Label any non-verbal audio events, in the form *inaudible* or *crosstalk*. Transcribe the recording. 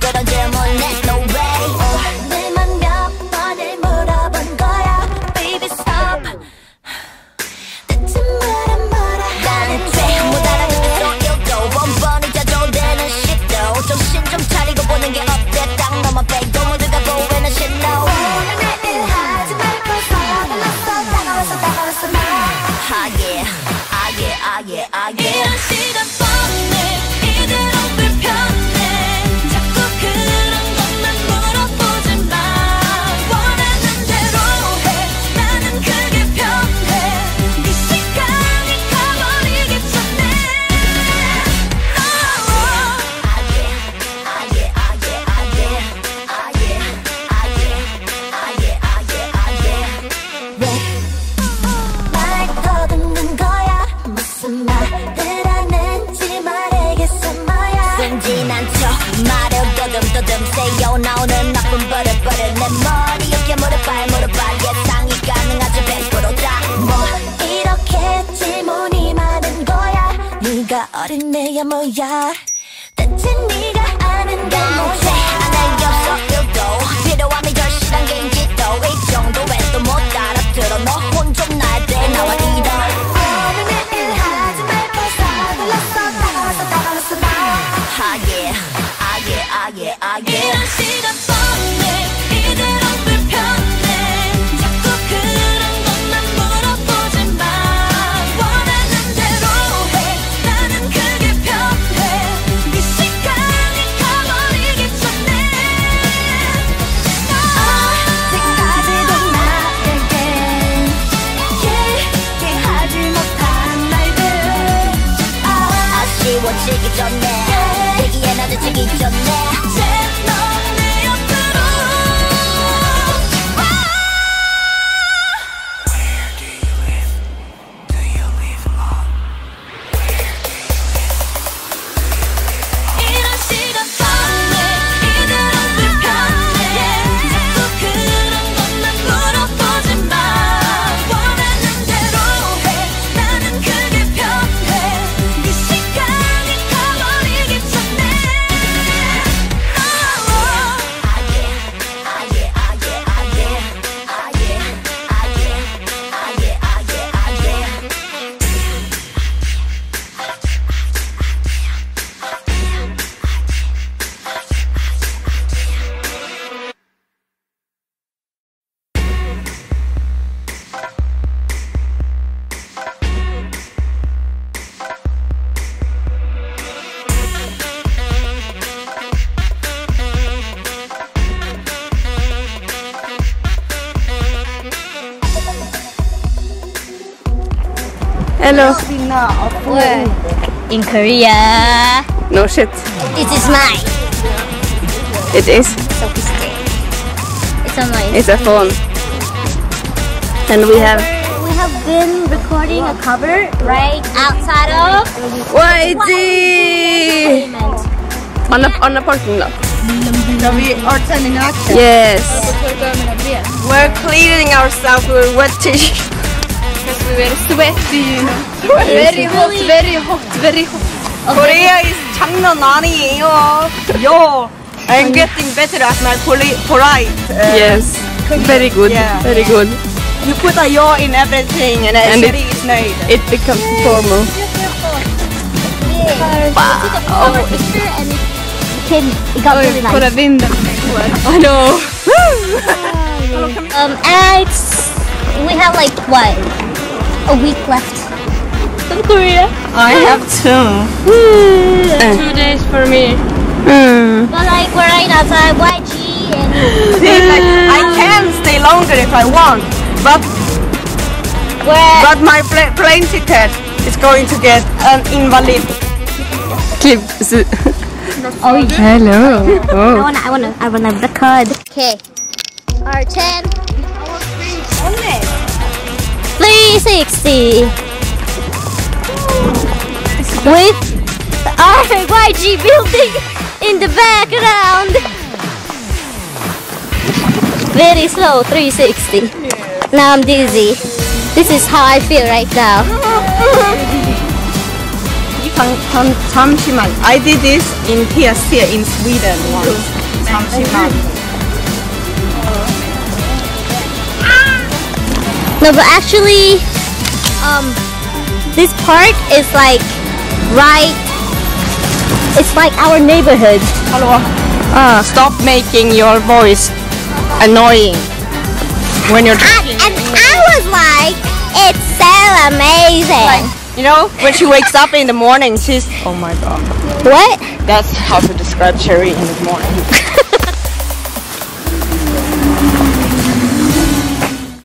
good and 새어 나오는 나쁜 버릇버릇 내 머리 어깨 무릎 발 무릎 발 예상이 가능하지 100%다뭐 이렇게 질문이 많은 거야? 네가 어린애야 뭐야? 대체 네가 아는 게 뭐야 안할 게 없어 일도 필요함이 절실한 게 yeah Ah 아쉬워지기 전에 얘기에 낮아지기 전에 Hello. In Korea. No shit. This is mine. It is. It's on my. It's a phone. And we have We have been recording a cover right outside of YG Payment. on a on a parking lot. we are turning action. Yes. We're cleaning ourselves with wet tissue Because we were sweaty, you know. Very hot, very hot, very hot. Korea is 장난 아니에요. Yo, I'm getting better at my poli- polite. uh, yes. Very good. Yeah. Very good. You put a yo in everything and, And and it- it is nöjd. It becomes formal. Wow. took a cover picture and it became it got really nice. Kolla vinden. I know. *laughs* *laughs* Um, and it's we have like what A week left from Korea. I have two. Hmm. Uh. Two days for me. Hmm. But like we're right outside YG and *laughs* See, like, I hmm. can stay longer if I want, but we're but my pla- plane ticket is going to get an invalid. Clip. oh yeah. Hello. *laughs* I Oh. wanna, I wanna, I wanna the card. Okay. R10. 360. With the RYG building in the background. Very slow, 360. Now I'm dizzy. This is how I feel right now. 잠, 잠, 잠시만. I did this in TSC in Sweden once. 잠시만. No, but actually, um, this part is like right. It's like our neighborhood. Hello. Uh, stop making your voice annoying when you're talking. and I was like, it's so amazing. You know, when she wakes up in the morning, she's oh my god. what? That's how to describe Cherry in the morning. *laughs*